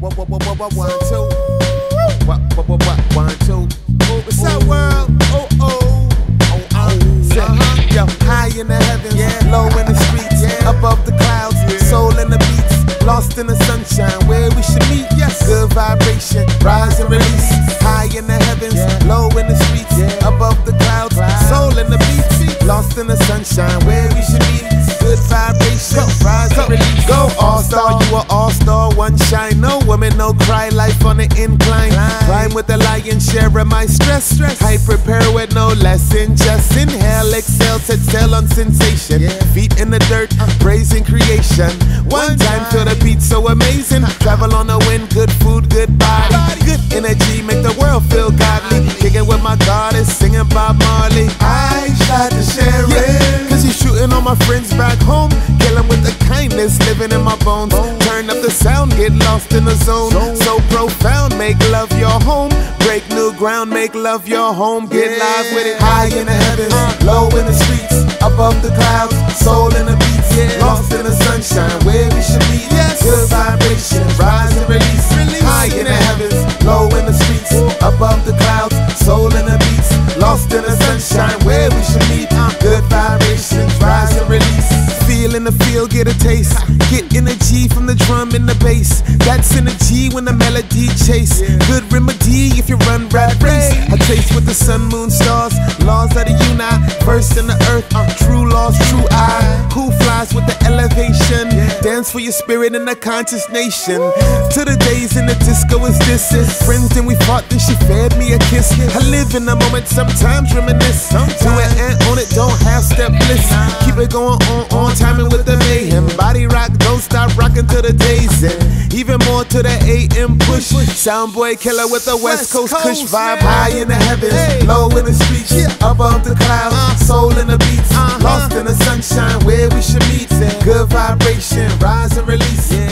What, what, what, what, what, one, two. What, what, what, what, one, two. Oh, what's up, world? Oh, oh. Oh, oh. Uh-huh. Yo, high in the heavens, yeah. low in the streets, yeah. above the clouds, yeah. soul in the beats, lost in the sunshine, where we should meet. Yes, good vibration, rise and release. High in the heavens, yeah. low in the streets, yeah. above the clouds, soul in the beats, lost in the sunshine, where star, one shine. No woman, no cry, life on the incline. Climb with the lion, share of my stress. stress. I prepare with no lesson, just inhale, exhale, set sail on sensation. Feet in the dirt, praising creation. One time, feel the beat so amazing. Travel on the wind, good food, good body. Good energy, make the world feel godly. Kicking with my goddess, singing Bob Marley. I tried to share it. Cause he's shooting on my friends back home. Killing with the kindness, living in my bones. Up the sound, get lost in the zone. So profound, make love your home. Break new ground, make love your home. Get live with it. High in the heavens, low in the streets, above the clouds, soul in the beats. Lost in the sunshine, where we should be. Good vibration, rise and release. High in the heavens, low in in the field, get a taste. Get energy from the drum and the bass. That's energy when the melody chase. Good remedy if you run rat race. I taste with the sun, moon, stars. Laws of the unite. First in the earth, true laws, true eye. Who flies with the elevation? Dance for your spirit in the conscious nation. To the days in the disco is this. Friends, then we fought, then she fed me a kiss. I live in the moment, sometimes reminisce. Do it and on it, don't Keep it going on, on timing with the mayhem. Body rock, don't stop rocking to the days end. Even more to the AM push. Soundboy killer with the West Coast Kush vibe. High in the heavens, low in the streets, above the clouds, uh-huh. soul in the beats. Uh-huh. Lost in the sunshine, where we should meet. Good vibration, rise and release.